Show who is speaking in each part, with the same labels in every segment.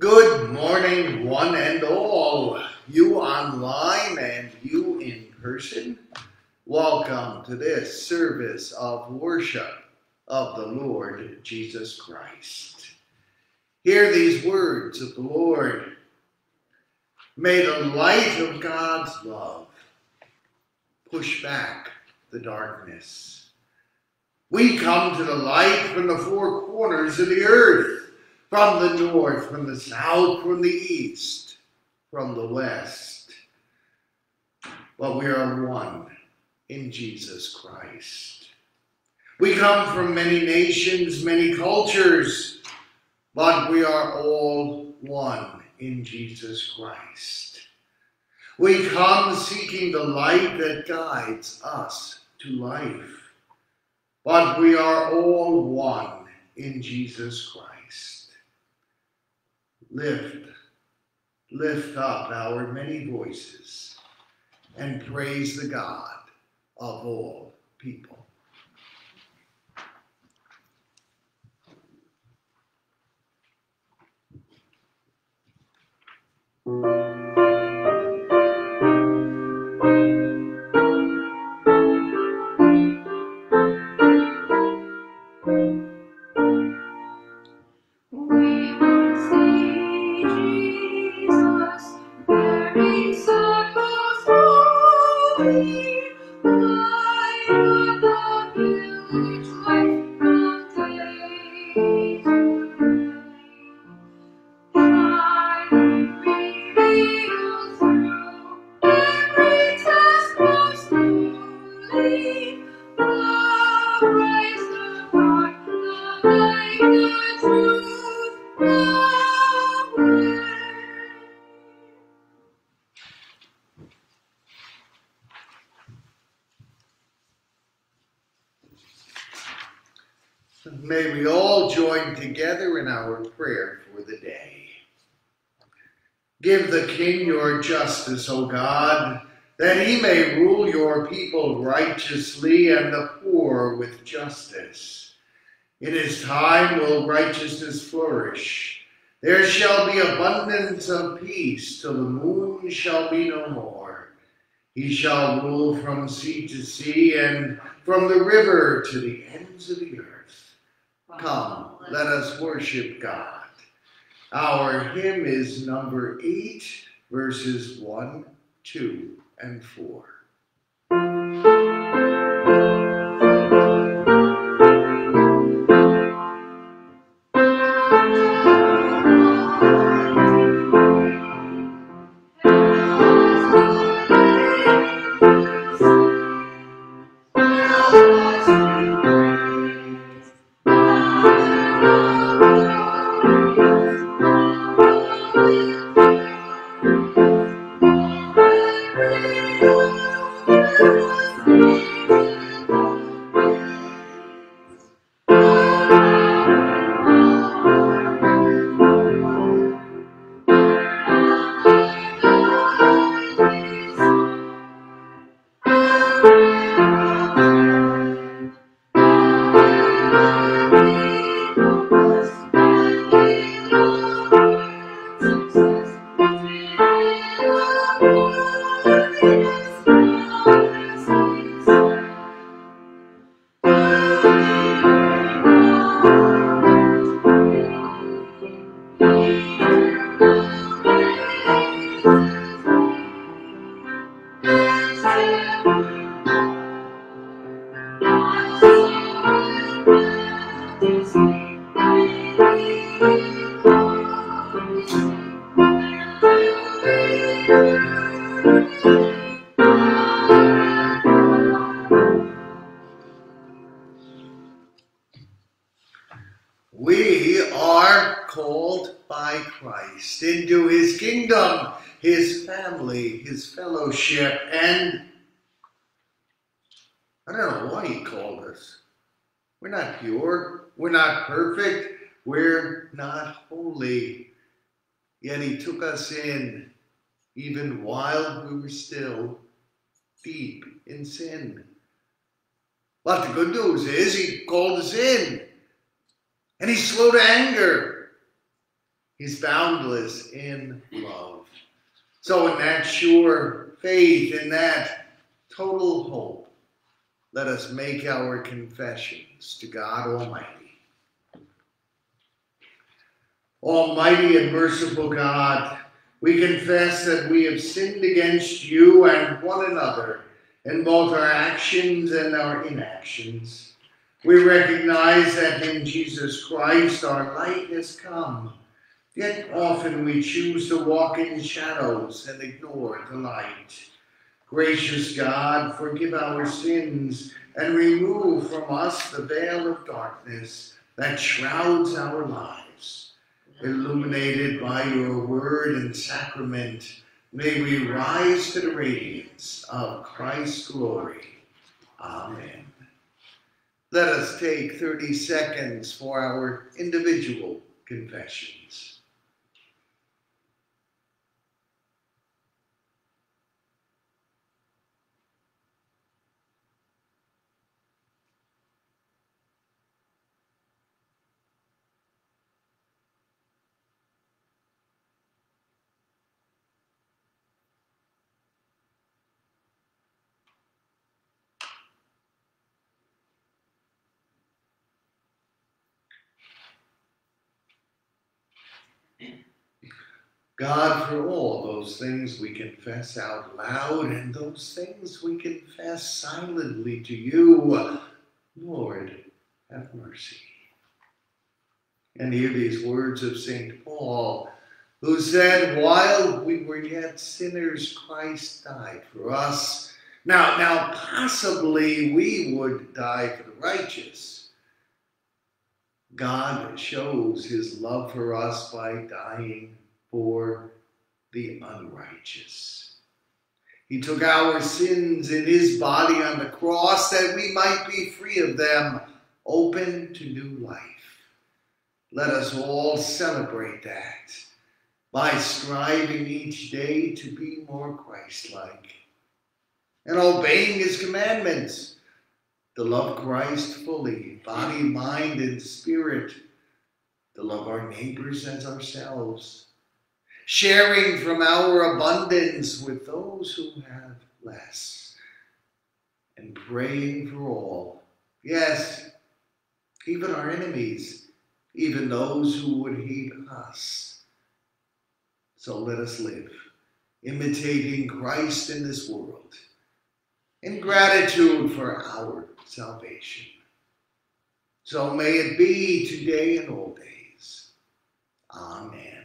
Speaker 1: Good morning, one and all, you online and you in person. Welcome to this service of worship of the Lord Jesus Christ. Hear these words of the Lord. May the light of God's love push back the darkness. We come to the light from the four corners of the earth, from the north, from the south, from the east, from the west. But we are one in Jesus Christ. We come from many nations, many cultures, but we are all one in Jesus Christ. We come seeking the light that guides us to life, but we are all one in Jesus Christ. Lift, lift up our many voices and praise the God of all people. May join together in our prayer for the day. Give the king your justice, O God, that he may rule your people righteously and the poor with justice. In his time will righteousness flourish. There shall be abundance of peace till the moon shall be no more. He shall rule from sea to sea and from the river to the ends of the earth. Come, let us worship God. Our hymn is number 8, verses 1, 2, and 4. Pure, we're not perfect, we're not holy. Yet he took us in even while we were still deep in sin. But the good news is he called us in. And he's slow to anger. He's boundless in love. So, in that sure faith, in that total hope, let us make our confessions to God Almighty. Almighty and merciful God, we confess that we have sinned against you and one another in both our actions and our inactions. We recognize that in Jesus Christ our light has come, yet often we choose to walk in shadows and ignore the light. Gracious God, forgive our sins and remove from us the veil of darkness that shrouds our lives. Illuminated by your word and sacrament, may we rise to the radiance of Christ's glory. Amen. Let us take 30 seconds for our individual confessions.
Speaker 2: God, for all those things we confess out loud and those things we confess silently to you, Lord, have mercy. And hear these words of St. Paul, who said, While we were yet sinners, Christ died for us. Now, now, possibly we would die for the righteous. God shows his love for us by dying for the unrighteous. He took our sins in his body on the cross that we might be free of them, open to new life. Let us all celebrate that by striving each day to be more Christ like and obeying his commandments to love Christ fully, body, mind, and spirit, to love our neighbors as ourselves sharing from our abundance with those who have less, and praying for all. Yes, even our enemies, even those who would hate us. So let us live, imitating Christ in this world, in gratitude for our salvation. So may it be today and all days. Amen.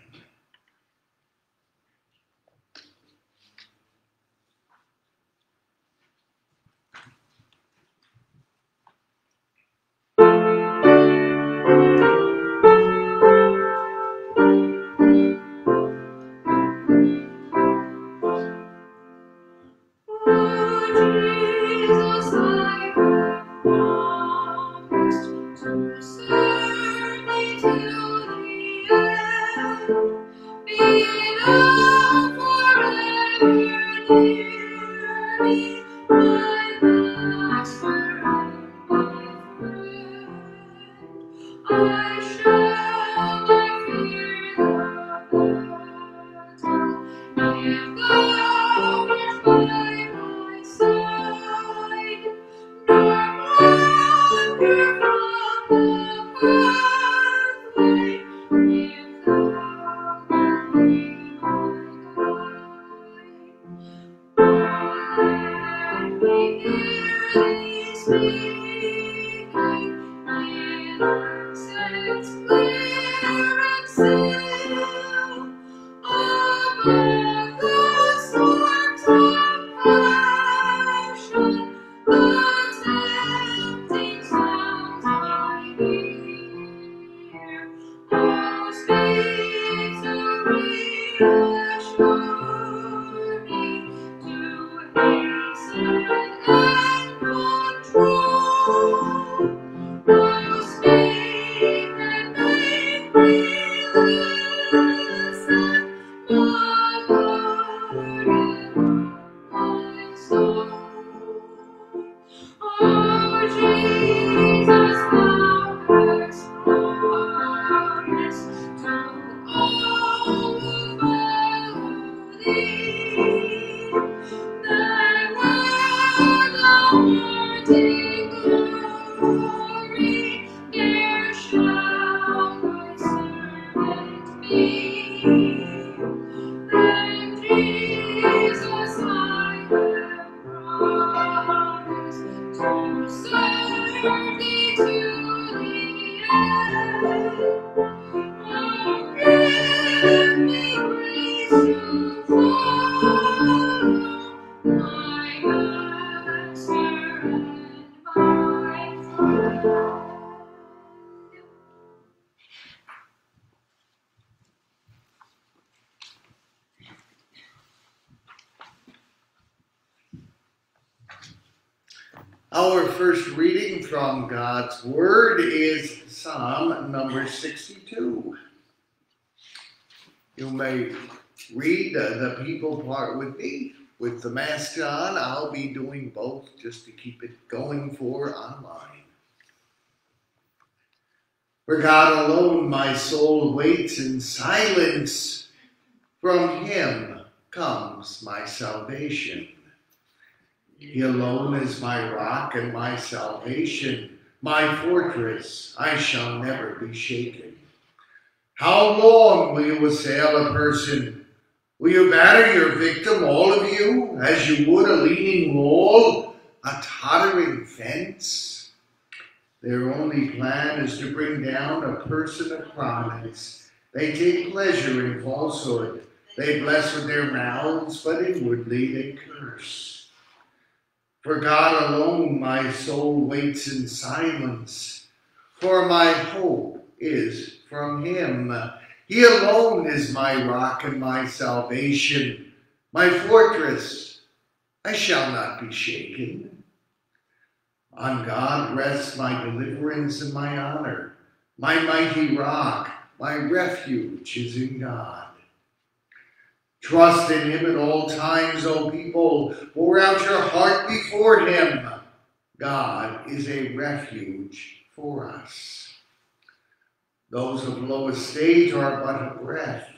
Speaker 2: From God's Word is Psalm number 62. You may read uh, the people part with me with the mask on. I'll be doing both just to keep it going for online. For God alone my soul waits in silence. From him comes my salvation. He alone is my rock and my salvation, my fortress. I shall never be shaken.
Speaker 1: How long will you assail a person? Will you batter your victim, all of you, as you would a leaning wall, a tottering fence? Their only plan is to bring down a person of prominence. They take pleasure in falsehood. They bless with their mouths, but inwardly they curse. For God alone my soul waits in silence, for my hope is from him. He alone is my rock and my salvation, my fortress. I shall not be shaken. On God rests my deliverance and my honor. My mighty rock, my refuge is in God. Trust in him at all times, O people. Pour out your heart before him. God is a refuge for us. Those of low estate are but a breath.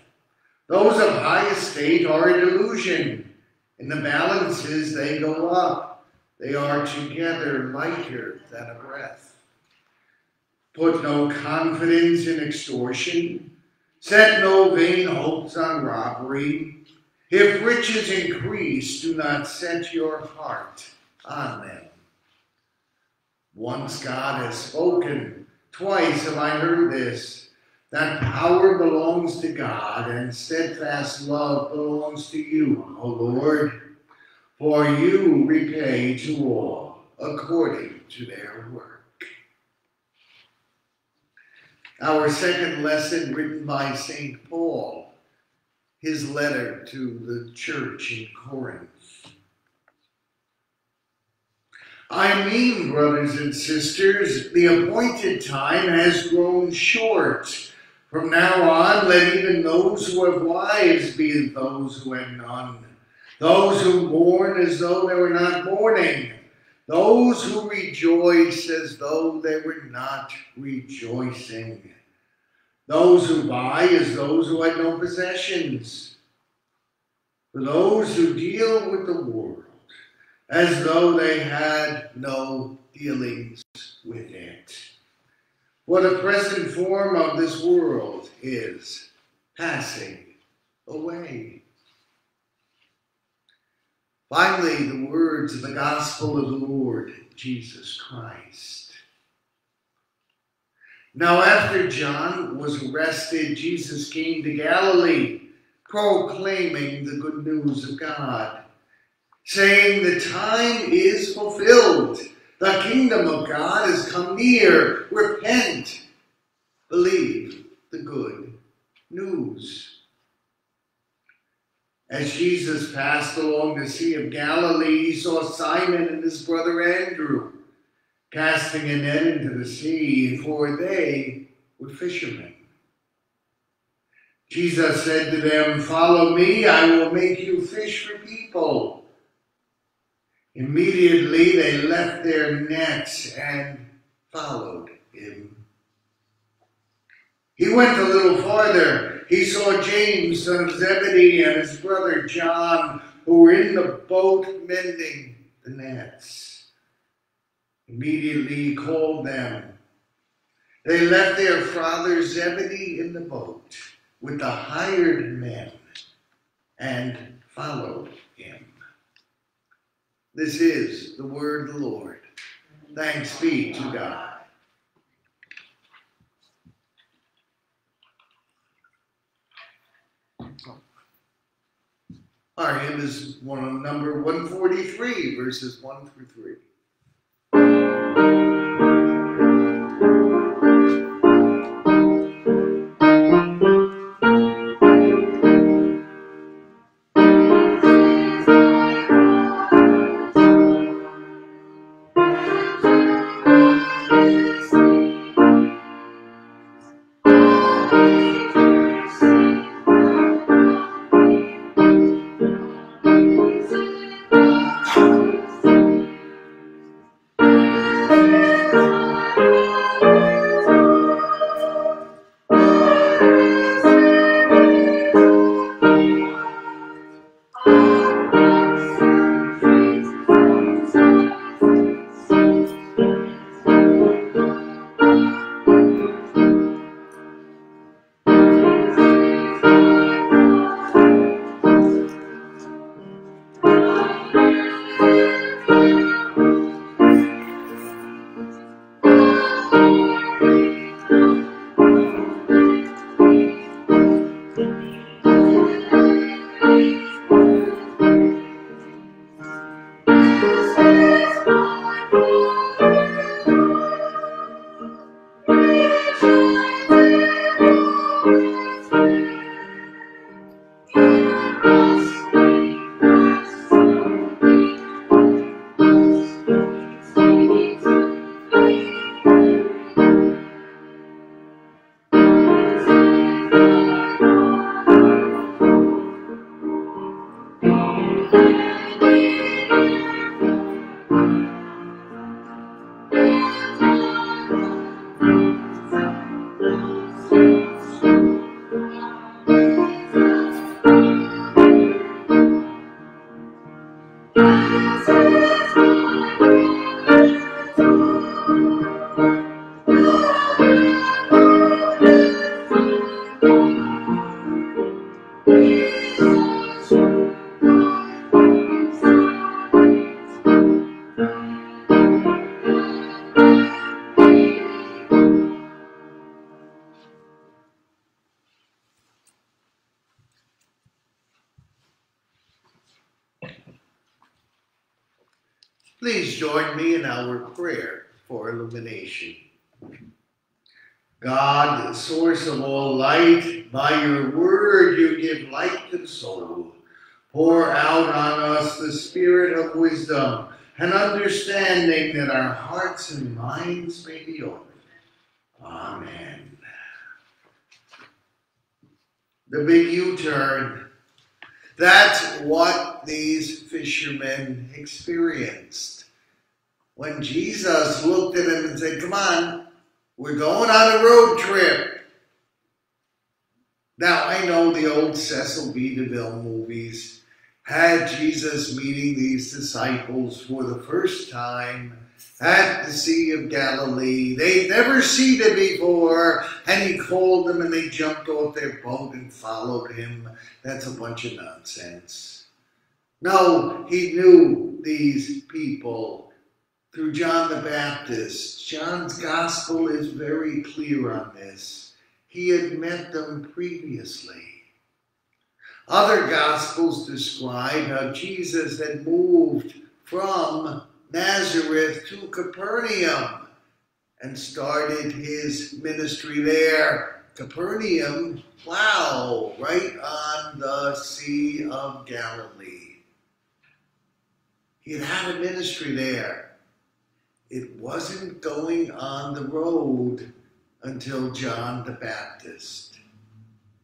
Speaker 1: Those of high estate are a delusion. In the balances they go up. They are together lighter than a breath. Put no confidence in extortion. Set no vain hopes on robbery. If riches increase, do not set your heart on them. Once God has spoken, twice have I heard this, that power belongs to God and steadfast love belongs to you, O Lord, for you repay to all according to their work. Our second lesson written by St. Paul, his letter to the church in Corinth. I mean, brothers and sisters, the appointed time has grown short. From now on, let even those who have wives be those who have none. Those who mourn as though they were not mourning. Those who rejoice as though they were not rejoicing. Those who buy as those who had no possessions. For those who deal with the world as though they had no dealings with it. What a present form of this world is passing away. Finally, the words of the gospel of the Lord Jesus Christ. Now, after John was arrested, Jesus came to Galilee, proclaiming the good news of God saying, The time is fulfilled. The kingdom of God has come near. Repent. Believe the good news. As Jesus passed along the Sea of Galilee, he saw Simon and his brother Andrew casting a net into the sea, for they were fishermen. Jesus said to them, Follow me, I will make you fish for people. Immediately they left their nets and followed him. He went a little farther. He saw James, son of Zebedee, and his brother John, who were in the boat mending the nets. Immediately he called them. They left their father Zebedee in the boat with the hired men and followed him. This is the word of the Lord. Thanks be to God. Our hymn is one number 143, verses 1 through 3. Please join me in our prayer for illumination. God, the source of all light, by your word you give light to the soul. Pour out on us the spirit of wisdom and understanding that our hearts and minds may be open. Amen. The big U turn. That's what these fishermen experienced. When Jesus looked at them and said, Come on, we're going on a road trip. Now, I know the old Cecil B. DeMille movies had Jesus meeting these disciples for the first time at the Sea of Galilee. They'd never seen him before, and he called them and they jumped off their boat and followed him. That's a bunch of nonsense. No, he knew these people through John the Baptist. John's gospel is very clear on this. He had met them previously. Other gospels describe how Jesus had moved from Nazareth to Capernaum and started his ministry there. Capernaum, wow, right on the Sea of Galilee. He had had a ministry there it wasn't going on the road until John the Baptist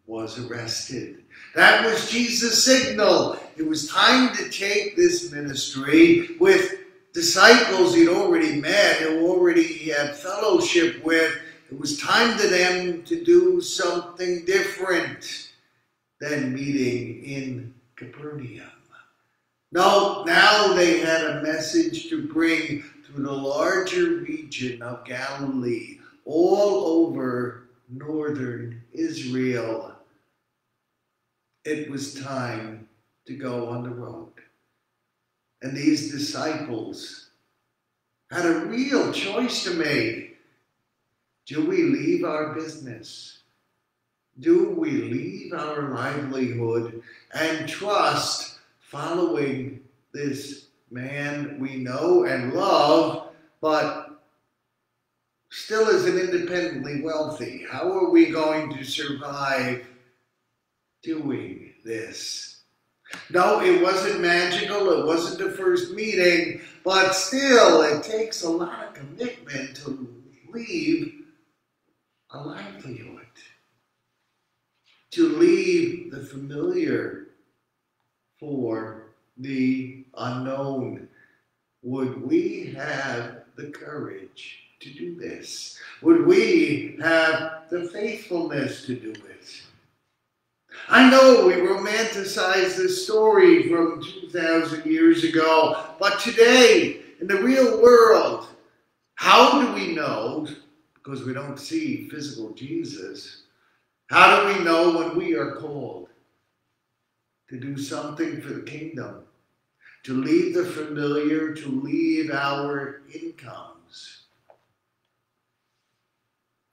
Speaker 1: was arrested. That was Jesus' signal. It was time to take this ministry with disciples he'd already met, who already had fellowship with. It was time to them to do something different than meeting in Capernaum. No, now they had a message to bring through the larger region of Galilee, all over northern Israel. It was time to go on the road. And these disciples had a real choice to make. Do we leave our business? Do we leave our livelihood and trust following this man we know and love, but still isn't independently wealthy. How are we going to survive doing this? No, it wasn't magical. It wasn't the first meeting, but still, it takes a lot of commitment to leave a livelihood, to leave the familiar for the unknown. Would we have the courage to do this? Would we have the faithfulness to do it? I know we romanticize this story from 2,000 years ago, but today, in the real world, how do we know, because we don't see physical Jesus, how do we know when we are called to do something for the kingdom? to leave the familiar, to leave our incomes,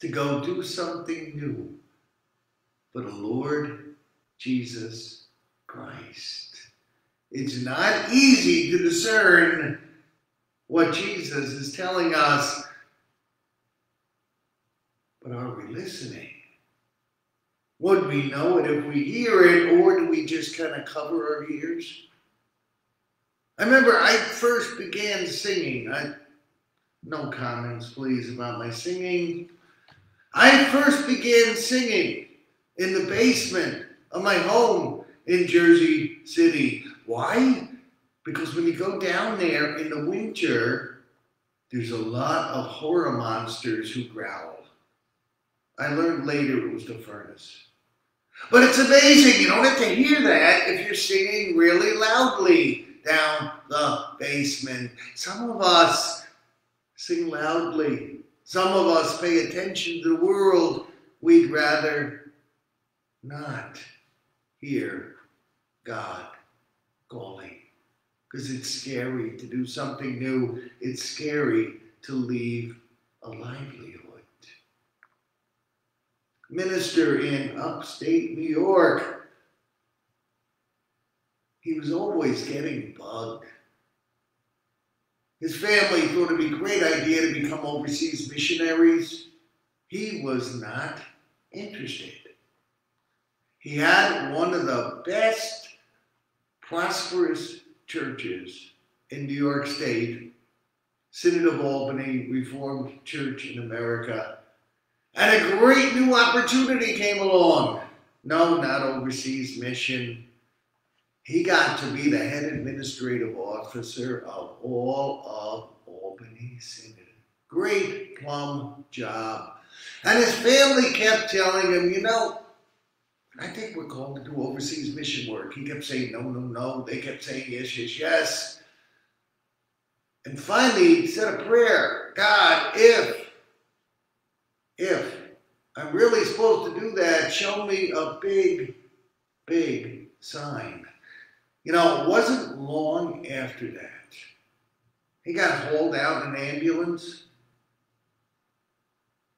Speaker 1: to go do something new for the Lord Jesus Christ. It's not easy to discern what Jesus is telling us, but are we listening? Would we know it if we hear it, or do we just kind of cover our ears? I remember I first began singing. I, no comments, please, about my singing. I first began singing in the basement of my home in Jersey City. Why? Because when you go down there in the winter, there's a lot of horror monsters who growl. I learned later it was the furnace. But it's amazing. You don't have to hear that if you're singing really loudly down the basement. Some of us sing loudly. Some of us pay attention to the world. We'd rather not hear God calling because it's scary to do something new. It's scary to leave a livelihood. Minister in upstate New York he was always getting bugged. His family thought it'd be a great idea to become overseas missionaries. He was not interested. He had one of the best prosperous churches in New York State, Synod of Albany Reformed Church in America, and a great new opportunity came along. No, not overseas mission. He got to be the head administrative officer of all of Albany Synod. Great plum job. And his family kept telling him, you know, I think we're called to do overseas mission work. He kept saying no, no, no. They kept saying yes, yes, yes. And finally, he said a prayer God, if, if I'm really supposed to do that, show me a big, big sign. You know, it wasn't long after that. He got hauled out in an ambulance.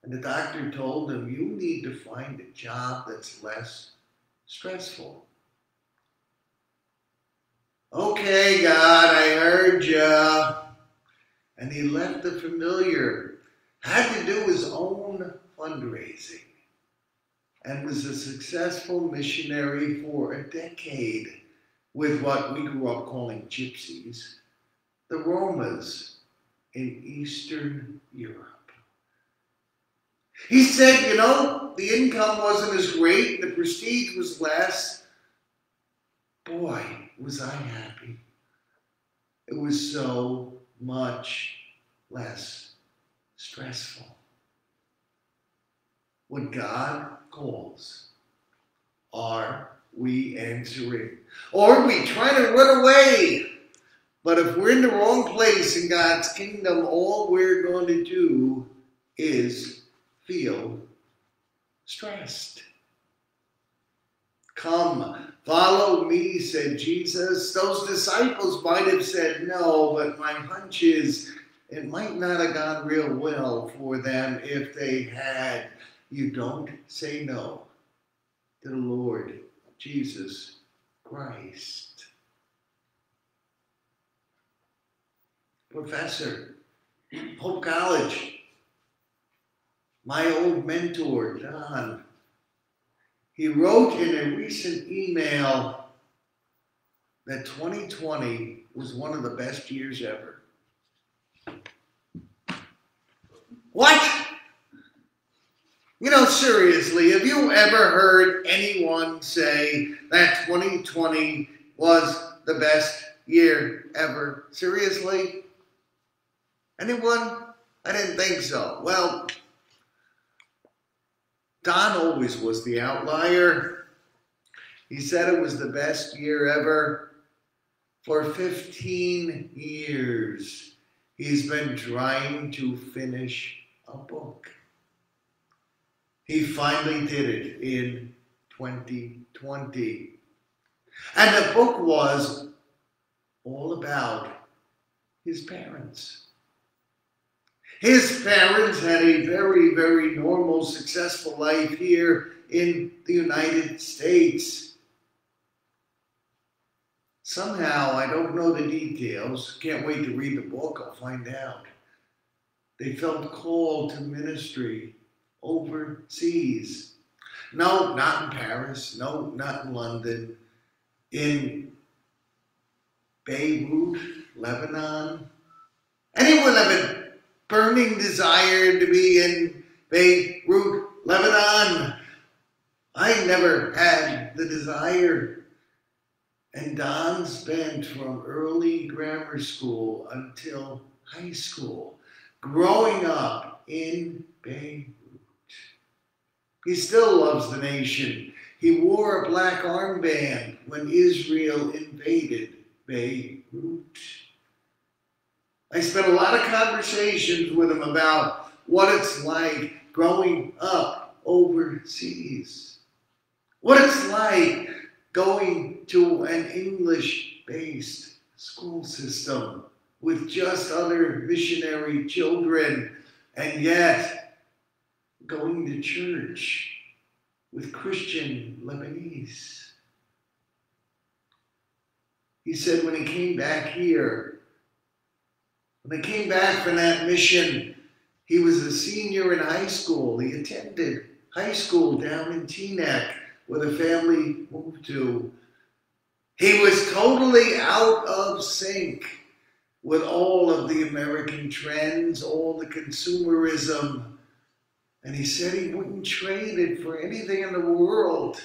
Speaker 1: And the doctor told him, You need to find a job that's less stressful. Okay, God, I heard ya. And he left the familiar, had to do his own fundraising, and was a successful missionary for a decade with what we grew up calling gypsies, the Romas in Eastern Europe. He said, you know, the income wasn't as great, the prestige was less. Boy, was I happy. It was so much less stressful. What God calls, are we answering? Or are we trying to run away? But if we're in the wrong place in God's kingdom, all we're going to do is feel stressed. Come, follow me, said Jesus. Those disciples might have said no, but my hunch is it might not have gone real well for them if they had. You don't say no to the Lord Jesus Christ. Professor, Hope College, my old mentor, John, he wrote in a recent email that 2020 was one of the best years ever. What? You know, seriously, have you ever heard anyone say that 2020 was the best year ever? Seriously? Anyone? I didn't think so. Well, Don always was the outlier. He said it was the best year ever. For 15 years, he's been trying to finish a book. He finally did it in 2020. And the book was all about his parents. His parents had a very, very normal, successful life here in the United States. Somehow, I don't know the details, can't wait to read the book, I'll find out. They felt called to ministry overseas. No, not in Paris, no, not in London, in Beirut, Lebanon. Anyone ever burning desire to be in Beirut, Lebanon. I never had the desire. And Don spent from early grammar school until high school growing up in Beirut. He still loves the nation. He wore a black armband when Israel invaded Beirut. I spent a lot of conversations with him about what it's like growing up overseas, what it's like going to an English based school system with just other missionary children, and yet going to church with Christian Lebanese. He said when he came back here, When they came back from that mission, he was a senior in high school. He attended high school down in Teaneck, where the family moved to. He was totally out of sync with all of the American trends, all the consumerism. And he said he wouldn't trade it for anything in the world.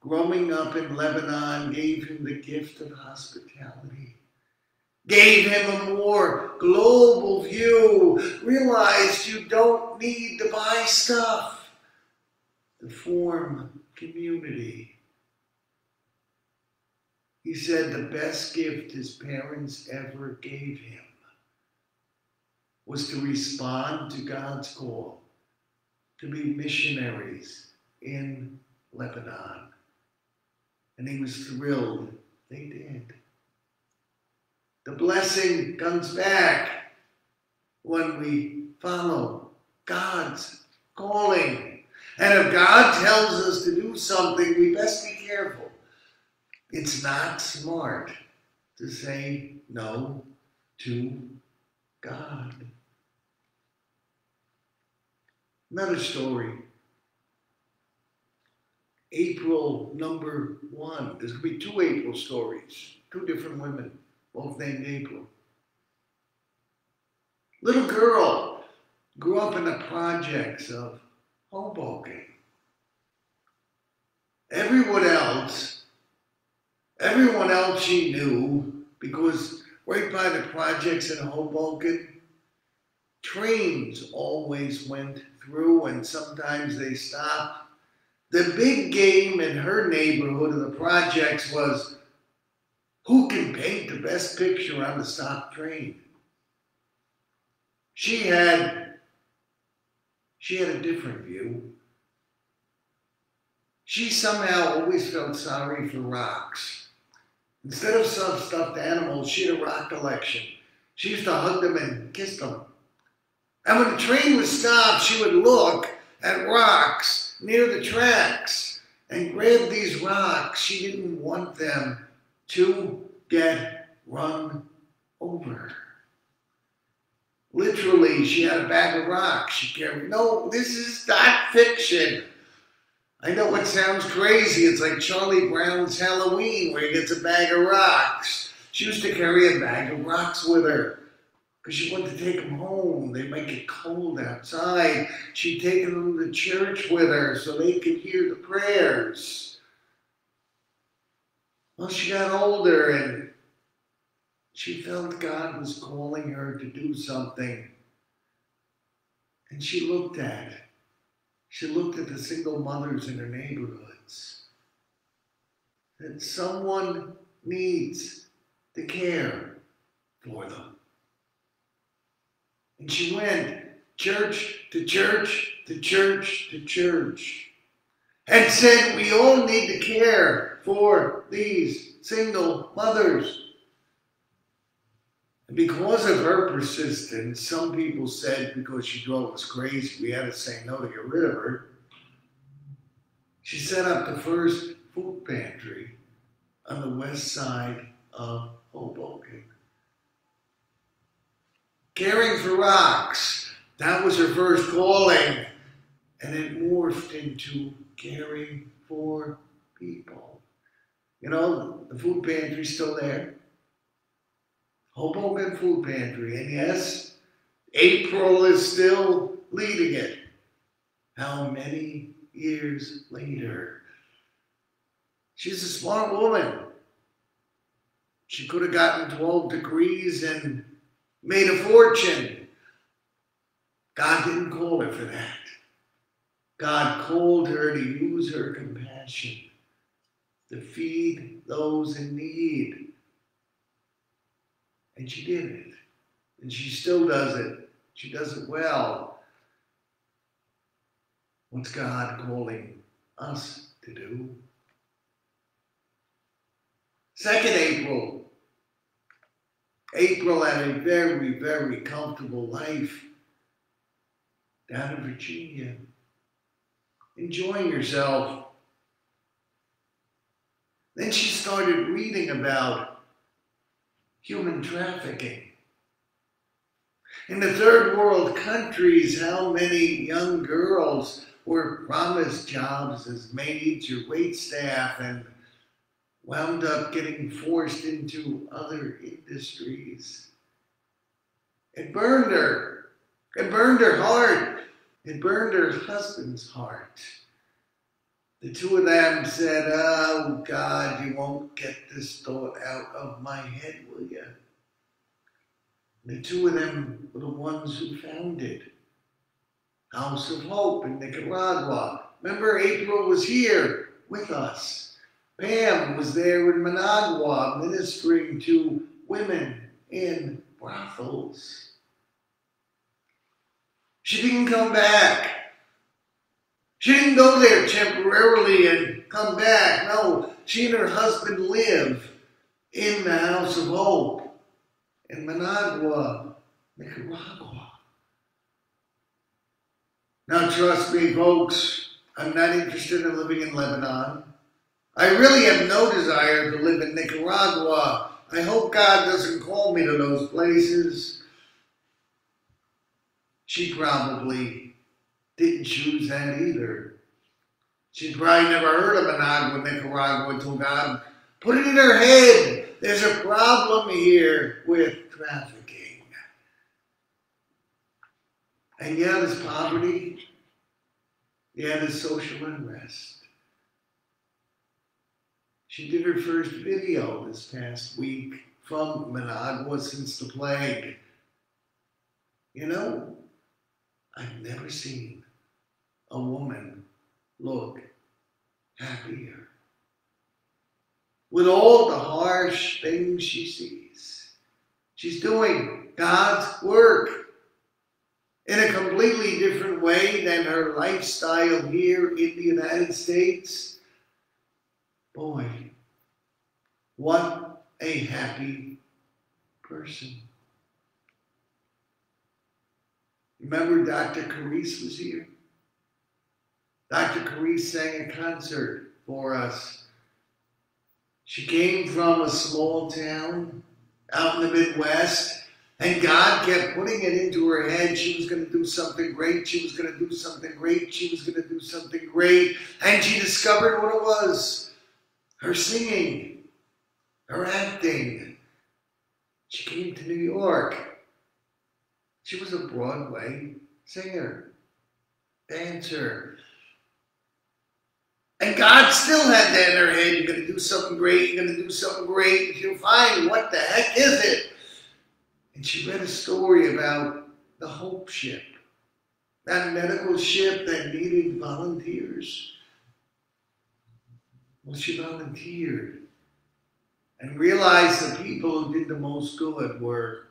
Speaker 1: Growing up in Lebanon gave him the gift of hospitality, gave him a more global view, realized you don't need to buy stuff to form community. He said the best gift his parents ever gave him was to respond to God's call to be missionaries in Lebanon. And he was thrilled they did. The blessing comes back when we follow God's calling. And if God tells us to do something, we best be careful. It's not smart to say no to God. Another story. April number one. There's going to be two April stories, two different women, both named April. Little girl grew up in the projects of Hoboken. Everyone else, everyone else she knew, because right by the projects in Hoboken, trains always went through and sometimes they stopped. The big game in her neighborhood of the projects was who can paint the best picture on the stop train. She had she had a different view. She somehow always felt sorry for rocks. Instead of some stuffed animals, she had a rock collection. She used to hug them and kiss them. And when the train would stop, she would look at rocks near the tracks and grab these rocks. She didn't want them to get run over. Literally, she had a bag of rocks she carried. No, this is not fiction. I know it sounds crazy. It's like Charlie Brown's Halloween, where he gets a bag of rocks. She used to carry a bag of rocks with her because she wanted to take them home. They might get cold outside. She'd taken them to church with her so they could hear the prayers. Well, she got older and she felt God was calling her to do something. And she looked at, it. she looked at the single mothers in her neighborhoods. That someone needs to care for them. And she went church to church to church to church and said, We all need to care for these single mothers. And because of her persistence, some people said because she drove us crazy, we had to say no to get rid of her. She set up the first food pantry on the west side of Hoboken caring for rocks. That was her first calling. And it morphed into caring for people. You know, the food pantry's still there. Hoboken Food Pantry. And yes, April is still leading it. How many years later? She's a smart woman. She could have gotten 12 degrees and made a fortune. God didn't call her for that. God called her to use her compassion to feed those in need. And she did it. And she still does it. She does it well. What's God calling us to do? Second April April had a very, very comfortable life down in Virginia, enjoying herself. Then she started reading about human trafficking. In the third world countries, how many young girls were promised jobs as maids or wait staff and wound up getting forced into other industries? It burned her. It burned her heart. It burned her husband's heart. The two of them said, Oh God, you won't get this thought out of my head, will you? The two of them were the ones who founded House of Hope in Nicaragua. Remember, April was here with us. Pam was there in Managua ministering to women in brothels. She didn't come back. She didn't go there temporarily and come back. No, she and her husband live in the House of Hope in Managua, Nicaragua. Now, trust me, folks, I'm not interested in living in Lebanon. I really have no desire to live in Nicaragua. I hope God doesn't call me to those places. She probably didn't choose that either. She'd probably never heard of Managua, Nicaragua until God put it in her head. There's a problem here with trafficking. And yeah, there's poverty. Yeah, there's social unrest. She did her first video this past week from Managua since the plague. You know, I've never seen a woman look happier. With all the harsh things she sees, she's doing God's work in a completely different way than her lifestyle here in the United States. Boy, what a happy person. Remember Dr. Carice was here? Dr. Carice sang a concert for us. She came from a small town out in the Midwest, and God kept putting it into her head. She was going to do something great. She was going to do something great. She was going to do something great. And she discovered what it was her singing, her acting. She came to New York. She was a Broadway singer, dancer. And God still had that in her head. You're going to do something great. You're going to do something great. And she'll find what the heck is it? And she read a story about the Hope Ship, that medical ship that needed volunteers. Well, she volunteered and realized the people who did the most good were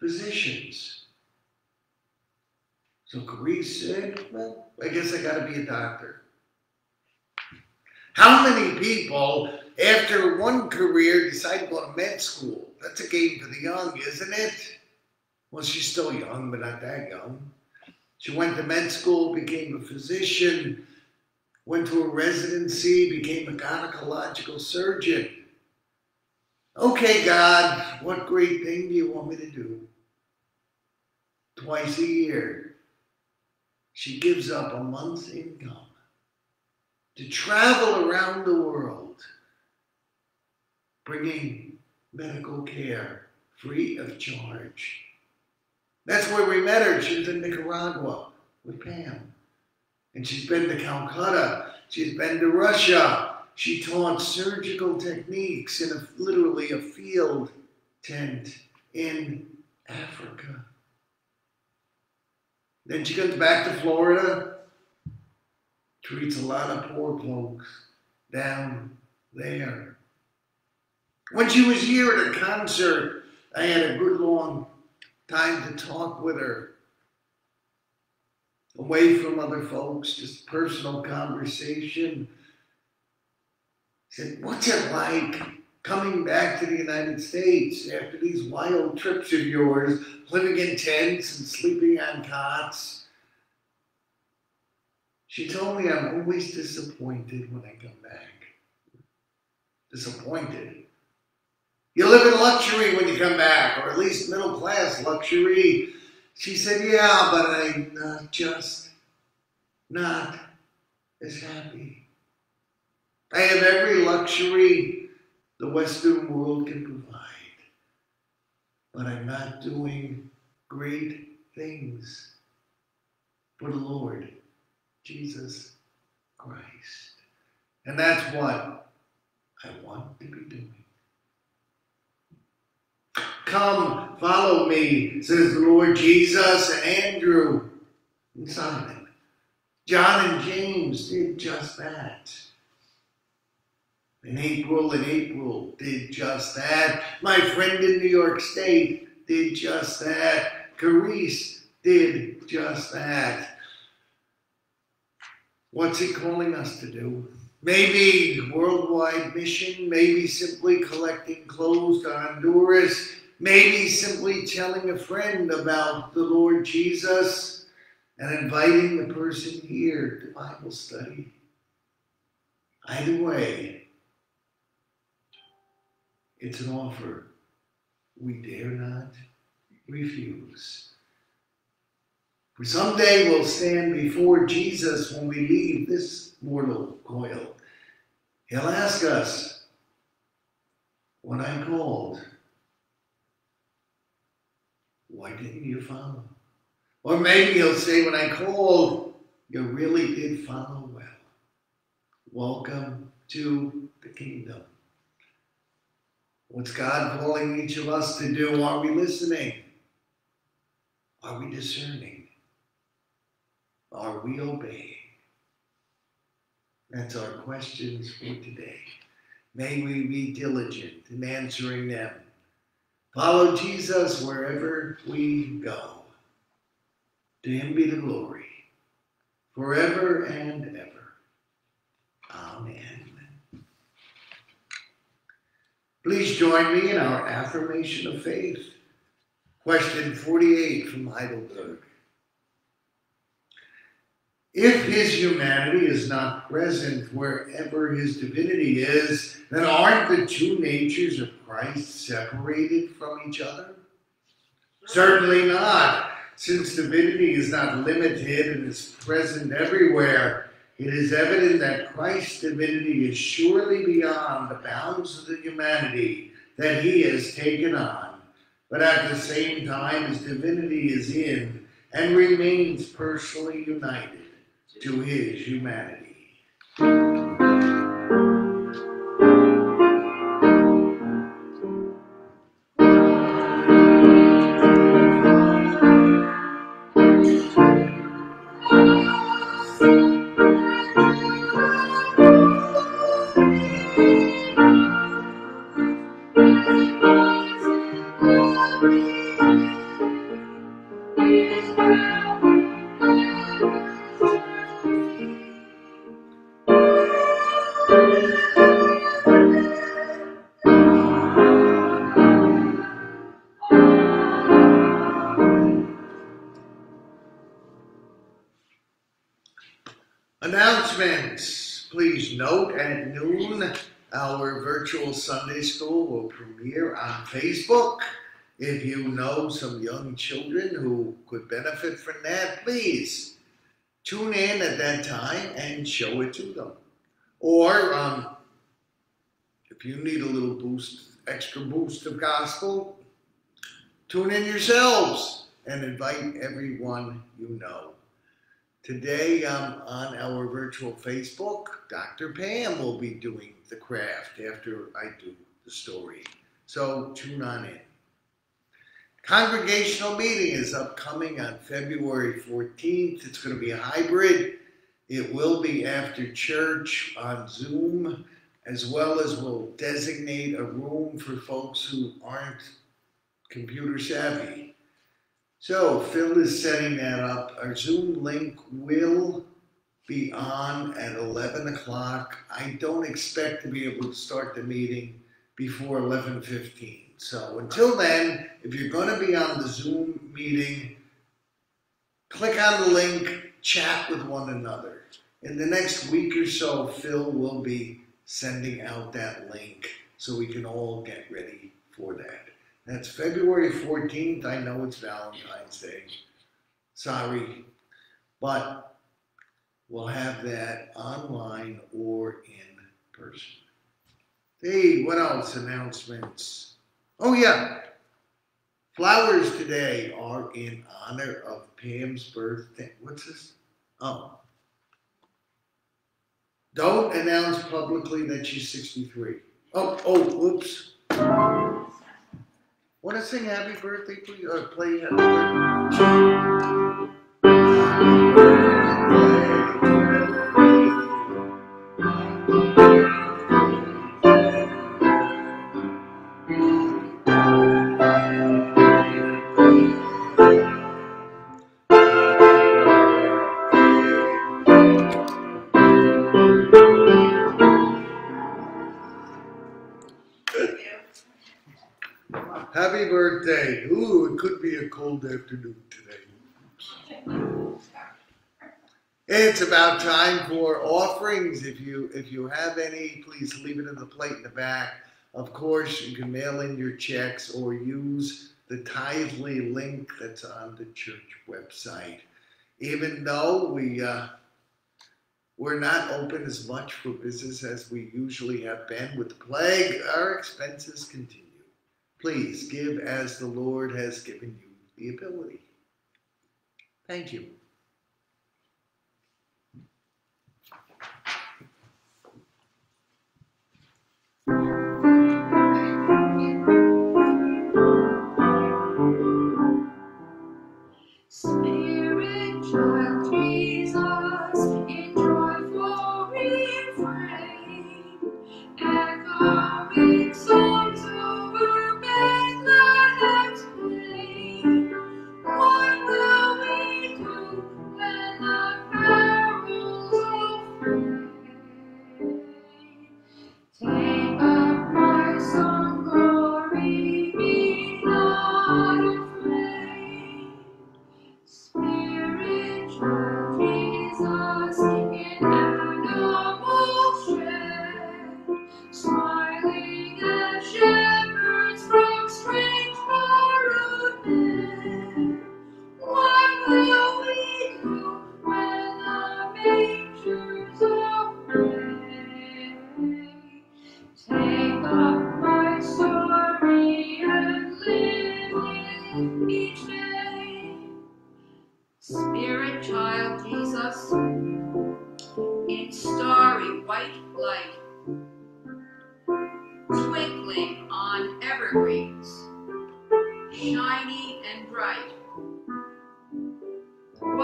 Speaker 1: physicians. So Carice said, well, I guess I got to be a doctor. How many people, after one career, decide to go to med school? That's a game for the young, isn't it? Well, she's still young, but not that young. She went to med school, became a physician, went to a residency, became a gynecological surgeon. Okay, God, what great thing do you want me to do? Twice a year, she gives up a month's income to travel around the world bringing medical care free of charge. That's where we met her. She was in Nicaragua with Pam. And she's been to Calcutta. She's been to Russia. She taught surgical techniques in a, literally a field tent in Africa. Then she comes back to Florida, treats a lot of poor folks down there. When she was here at a concert, I had a good long time to talk with her. Away from other folks, just personal conversation. Said, What's it like coming back to the United States after these wild trips of yours, living in tents and sleeping on cots. She told me I'm always disappointed when I come back. Disappointed. You live in luxury when you come back, or at least middle class luxury. She said, Yeah, but I'm not just not as happy. I have every luxury the Western world can provide, but I'm not doing great things for the Lord Jesus Christ. And that's what I want to be doing. Come, follow me, says the Lord Jesus and Andrew and Simon. John and James did just that. And April and April did just that. My friend in New York State did just that. Carice did just that. What's he calling us to do? Maybe worldwide mission, maybe simply collecting clothes to Honduras, maybe simply telling a friend about the Lord Jesus and inviting the person here to Bible study. Either way, it's an offer we dare not refuse. For someday we'll stand before Jesus when we leave this mortal coil. He'll ask us, When I called, why didn't you follow? Or maybe he'll say, When I called, you really did follow well. Welcome to the kingdom. What's God calling each of us to do? Are we listening? Are we discerning? Are we obeying? That's our questions for today. May we be diligent in answering them. Follow Jesus wherever we go. To him be the glory, forever and ever. Amen. Please join me in our affirmation of faith. Question 48 from Heidelberg. If his humanity is not present wherever his divinity is, then aren't the two natures of Christ separated from each other? Certainly not. Since divinity is not limited and is present everywhere, it is evident that Christ's divinity is surely beyond the bounds of the humanity that he has taken on. But at the same time, his divinity is in and remains personally united to his humanity. Sunday school will premiere on Facebook. If you know some young children who could benefit from that, please tune in at that time and show it to them. Or um, if you need a little boost, extra boost of gospel, tune in yourselves and invite everyone you know. Today um, on our virtual Facebook, Dr. Pam will be doing the craft after I do the story. So tune on in. Congregational meeting is upcoming on February 14th. It's going to be a hybrid. It will be after church on Zoom, as well as we'll designate a room for folks who aren't computer savvy. So Phil is setting that up. Our Zoom link will be on at 11 o'clock. I don't expect to be able to start the meeting before 11.15. So until then, if you're going to be on the Zoom meeting, click on the link, chat with one another. In the next week or so, Phil will be sending out that link so we can all get ready for that. That's February 14th. I know it's Valentine's Day. Sorry. But we'll have that online or in person. Hey, what else? Announcements. Oh, yeah. Flowers today are in honor of Pam's birthday. What's this? Oh. Don't announce publicly that she's 63. Oh, oh, whoops. Want to sing happy birthday, please? Or play happy birthday? It could be a cold afternoon today. It's about time for offerings. If you if you have any, please leave it in the plate in the back. Of course, you can mail in your checks or use the Tithely link that's on the church website. Even though we uh, we're not open as much for business as we usually have been with the plague, our expenses continue. Please give as the Lord has given you the ability. Thank you.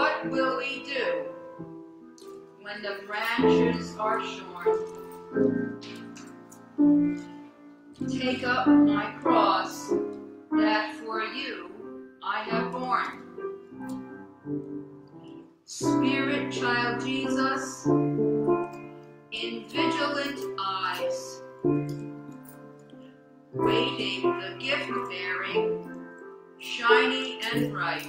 Speaker 2: What will we do when the branches are shorn? Take up my cross that for you I have borne. Spirit child Jesus, in vigilant eyes, waiting the gift bearing, shiny and bright.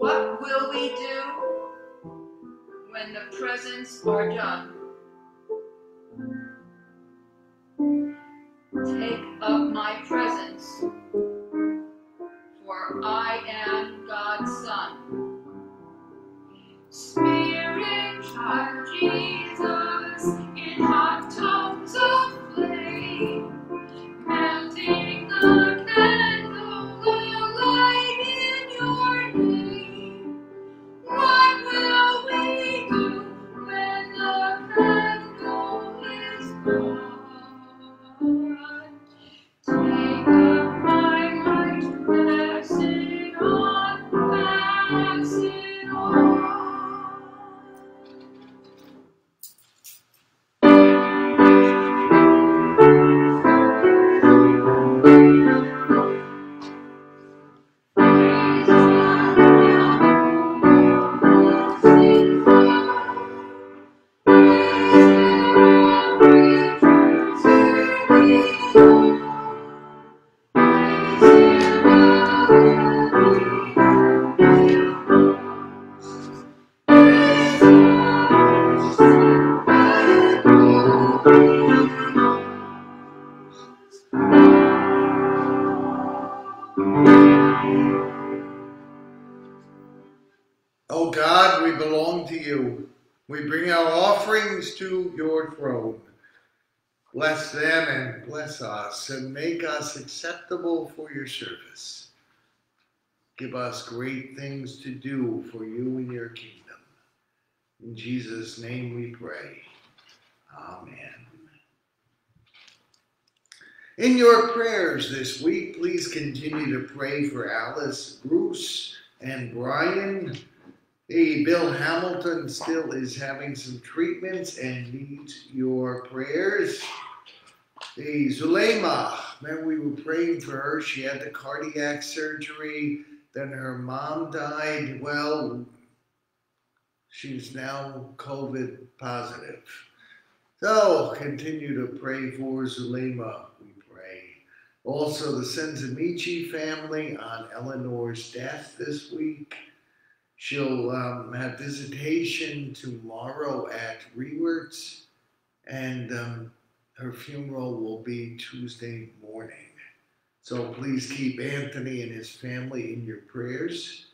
Speaker 2: What will we do when the presents are done? Take up my presents for I am God's Son. Spirit, child Jesus, in hot Oh we belong to you.
Speaker 1: We bring our offerings to your throne. Bless them and bless us and make us acceptable for your service. Give us great things to do for you and your kingdom. In Jesus' name we pray. Amen. In your prayers this week, please continue to pray for Alice, Bruce, and Brian. Hey, Bill Hamilton still is having some treatments and needs your prayers. Hey, Zulema, remember we were praying for her. She had the cardiac surgery, then her mom died. Well, she's now COVID positive. So continue to pray for Zulema, we pray. Also, the Senzamichi family on Eleanor's death this week. She'll um, have visitation tomorrow at Rewerts, and um, her funeral will be Tuesday morning. So please keep Anthony and his family in your prayers.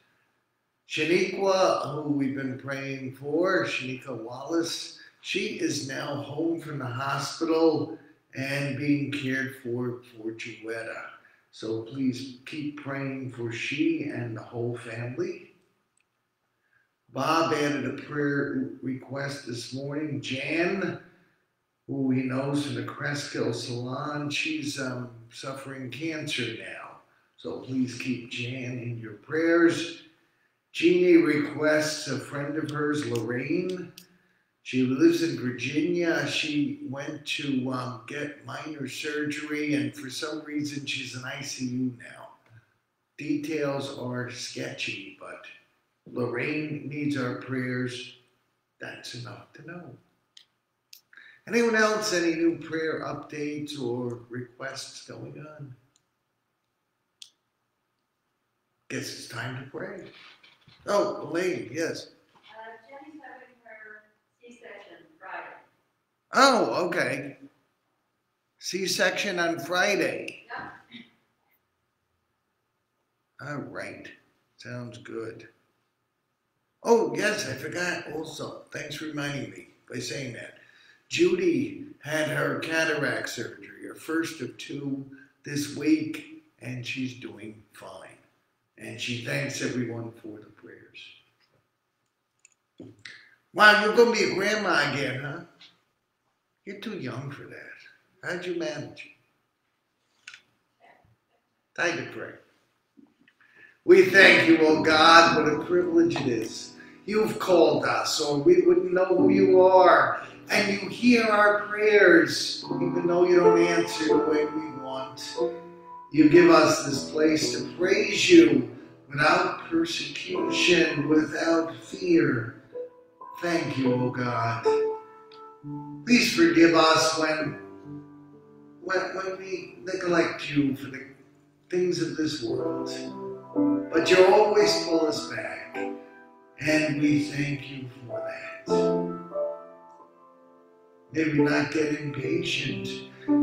Speaker 1: Shaniqua, who we've been praying for, Shaniqua Wallace, she is now home from the hospital and being cared for for Juetta. So please keep praying for she and the whole family. Bob added a prayer request this morning. Jan, who he knows from the Cresskill Salon, she's um, suffering cancer now. So please keep Jan in your prayers. Jeannie requests a friend of hers, Lorraine. She lives in Virginia. She went to um, get minor surgery, and for some reason, she's in ICU now. Details are sketchy, but Lorraine needs our prayers. That's enough to know. Anyone else, any new prayer updates or requests going on? Guess it's time to pray. Oh, Elaine, yes.
Speaker 3: Uh, Jenny's having her C-section Friday.
Speaker 1: Oh, okay. C-section on Friday. All right. Sounds good. Oh, yes, I forgot also. Thanks for reminding me by saying that. Judy had her cataract surgery, her first of two this week, and she's doing fine. And she thanks everyone for the prayers. Wow, you're going to be a grandma again, huh? You're too young for that. How'd you manage? Time to pray. We thank you, oh God, what a privilege it is. You've called us, or we wouldn't know who you are. And you hear our prayers, even though you don't answer the way we want. You give us this place to praise you without persecution, without fear. Thank you, O God. Please forgive us when, when, when we neglect you for the things of this world. But you always pull us back, and we thank you for that. May we not get impatient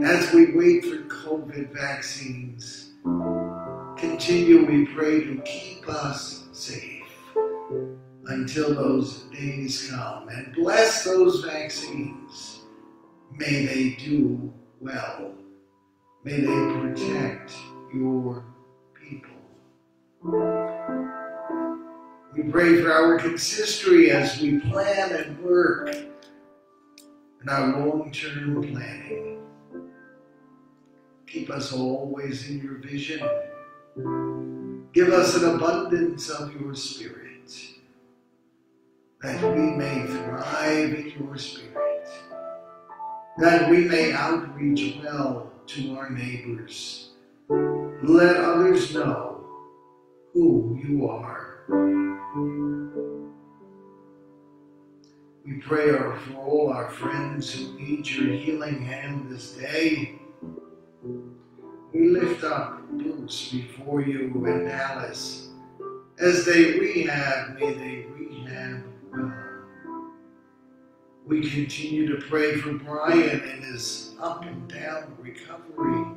Speaker 1: as we wait for COVID vaccines. Continue, we pray, to keep us safe until those days come. And bless those vaccines. May they do well. May they protect your people. We pray for our consistory as we plan and work in our long-term planning. Keep us always in your vision. Give us an abundance of your spirit that we may thrive in your spirit, that we may outreach well to our neighbors. Let others know who you are. We pray for all our friends who need your healing hand this day. We lift up Bruce before you and Alice. As they rehab, may they rehab well. We continue to pray for Brian in his up and down recovery.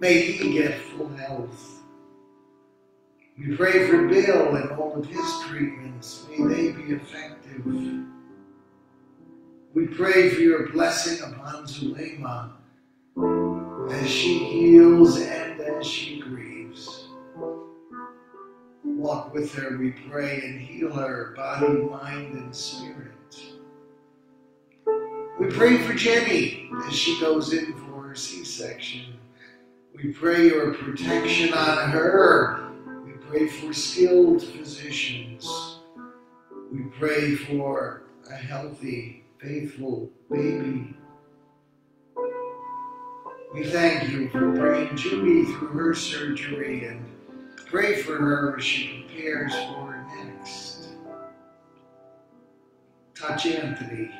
Speaker 1: May he get full health. We pray for Bill and all of his treatments. May they be effective. We pray for your blessing upon Zulema as she heals and as she grieves. Walk with her, we pray, and heal her body, mind, and spirit. We pray for Jenny as she goes in for her C section. We pray your protection on her. Pray for skilled physicians. We pray for a healthy, faithful baby. We thank you for bringing Judy through her surgery and pray for her as she prepares for her next. Touch Anthony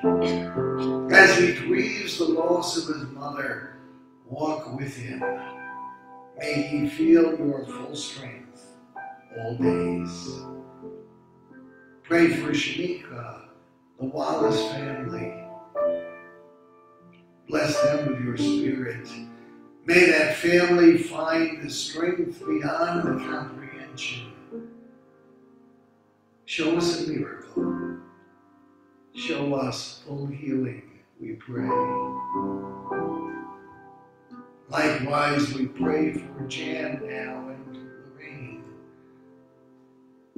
Speaker 1: as he grieves the loss of his mother. Walk with him. May he feel your full strength all days. Pray for Shanika, the Wallace family. Bless them with your spirit. May that family find the strength beyond the comprehension. Show us a miracle. Show us full healing, we pray. Likewise, we pray for Jan now and.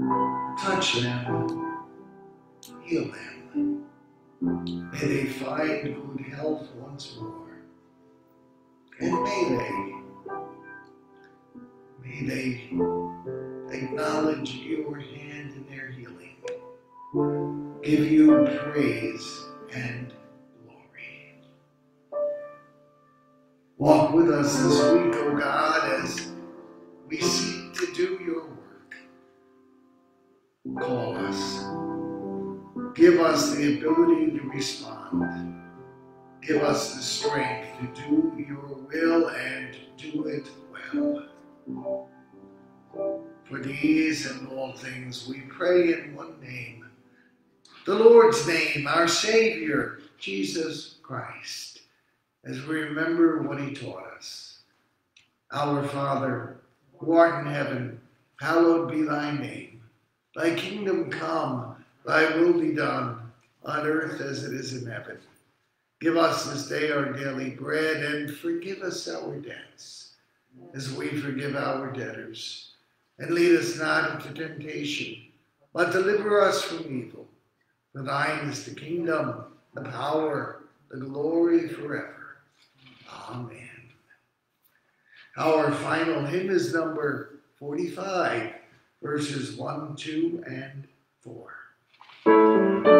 Speaker 1: Touch them, heal them. May they find good health once more. And may they, may they acknowledge your hand in their healing. Give you praise and glory. Walk with us this week, O God, as we seek to do your. Call us. Give us the ability to respond. Give us the strength to do your will and do it well. For these and all things we pray in one name, the Lord's name, our Savior, Jesus Christ, as we remember what he taught us. Our Father, who art in heaven, hallowed be thy name. Thy kingdom come, thy will be done, on earth as it is in heaven. Give us this day our daily bread, and forgive us our debts, as we forgive our debtors. And lead us not into temptation, but deliver us from evil. For thine is the kingdom, the power, the glory forever. Amen. Our final hymn is number 45, verses 1, 2, and 4.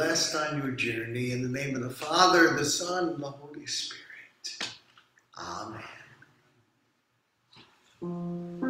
Speaker 1: Blessed on your journey in the name of the Father, the Son, and the Holy Spirit. Amen.